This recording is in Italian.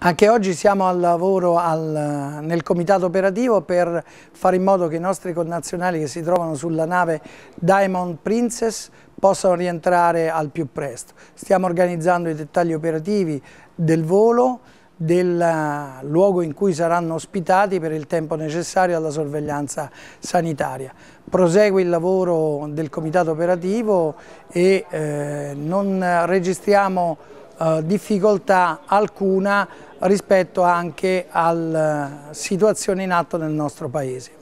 Anche oggi siamo al lavoro al, nel comitato operativo per fare in modo che i nostri connazionali che si trovano sulla nave Diamond Princess possano rientrare al più presto. Stiamo organizzando i dettagli operativi del volo, del luogo in cui saranno ospitati per il tempo necessario alla sorveglianza sanitaria. Prosegue il lavoro del comitato operativo e eh, non registriamo eh, difficoltà alcuna rispetto anche alla situazione in atto nel nostro Paese.